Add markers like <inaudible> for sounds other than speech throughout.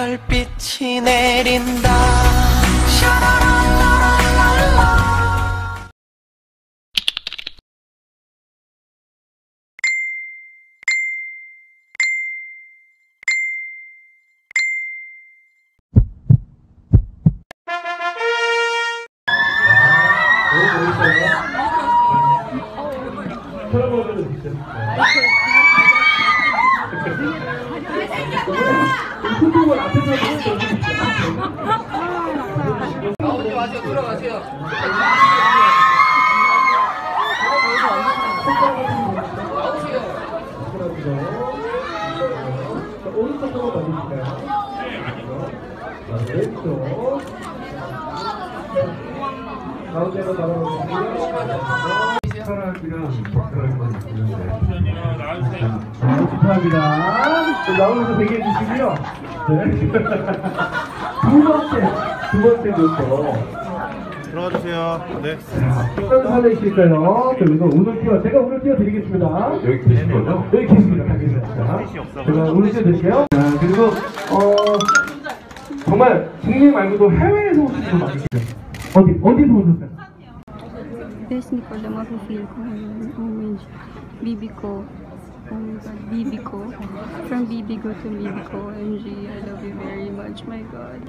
별빛이 내린다 콧구멍 앞에서. 들어가세요. 오른쪽으로? 자, 왼쪽 가운데로 있는데 축하합니다 자, 나오면서 대기해 주시고요 네. 두 번째 두 번째 노트 들어가 주세요. 네. 어떤 사례 있을까요? 그리고 오늘 띄워 제가 오늘 띄워 드리겠습니다. 여기 계신 거죠? 여기 계십니다. 계십니다. 제가 오늘 띄워 드릴게요. 자, 그리고 어 정말 국내 말고도 해외에서 오신 분 많으세요. 어디 어디서 오셨어요? Ko lang mafe-feel ko ngayon. oh my god, Bibico. From Bibigo to Bibico, MG, I love you very much, my god.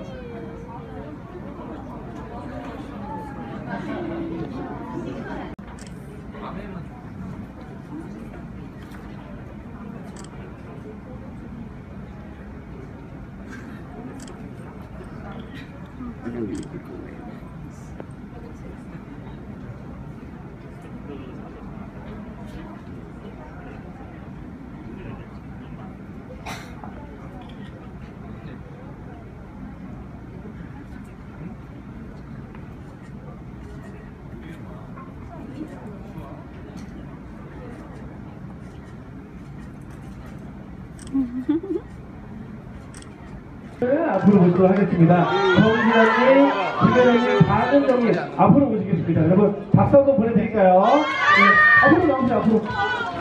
앞으로 모시도록 하겠습니다. 정진아님, 김혜련님, 박은정님 앞으로 모시겠습니다. 여러분 박수 한번 보내드릴까요? 네, 앞으로 나오세요. 앞으로.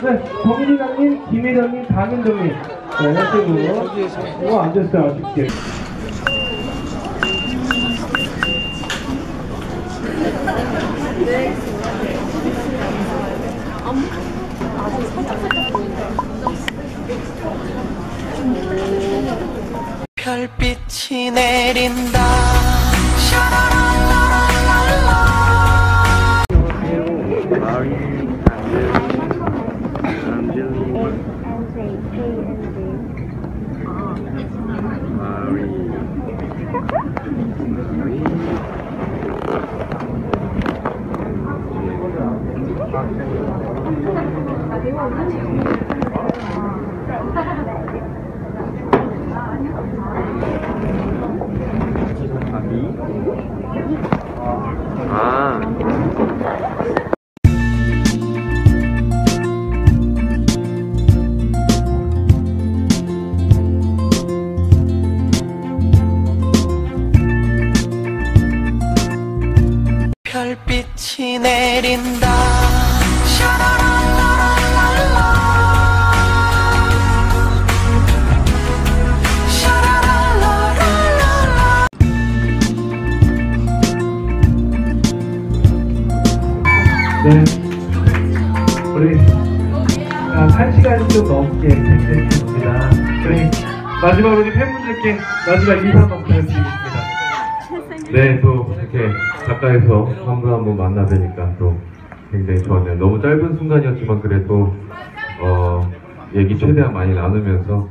네, 정진아님, 김혜련님, 박은정님. 네, 혜택으로. 어, 앉으세요. 쉽게. 별빛이 내린다. 샤라랄라랄랄라 별빛이 내린다 네. 우리 아, 한 시간 좀 넘게 됐습니다. 우리 마지막으로 우리 팬분들께 마지막 인사 한번 부탁드리겠습니다. 네, 또 이렇게 가까이서 한 분 한 분 만나 뵈니까 또 굉장히 좋았네요. 너무 짧은 순간이었지만 그래도 어, 얘기 최대한 많이 나누면서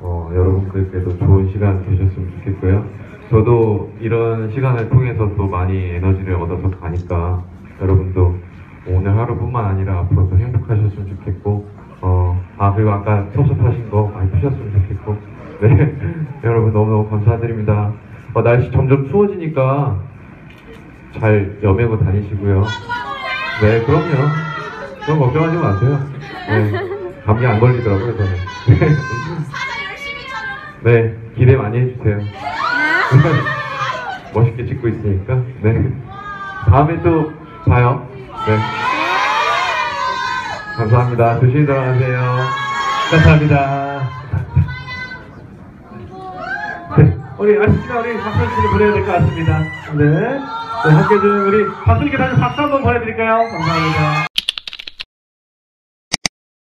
어, 여러분들께도 좋은 시간 되셨으면 좋겠고요. 저도 이런 시간을 통해서 또 많이 에너지를 얻어서 가니까 여러분도 오늘 하루뿐만 아니라 앞으로도 행복하셨으면 좋겠고 어, 아 그리고 아까 섭섭하신 거 많이 푸셨으면 좋겠고 네 <laughs> 여러분 너무너무 감사드립니다. 어, 날씨 점점 추워지니까 잘 여매고 다니시고요. 네, 그럼요. 그럼 걱정하지 마세요. 네, 감기 안 걸리더라고요, 저는. 네, 기대 많이 해주세요. 멋있게 찍고 있으니까. 네. 다음에 또 봐요. 네. 감사합니다. 조심히 들어가세요. 감사합니다. 네. 우리 아쉽지만 우리 박선 씨를 보내야 될 것 같습니다. 네. 네, 함께 해주는 우리 박선님께 다시 박수 한번 보내드릴까요? 감사합니다.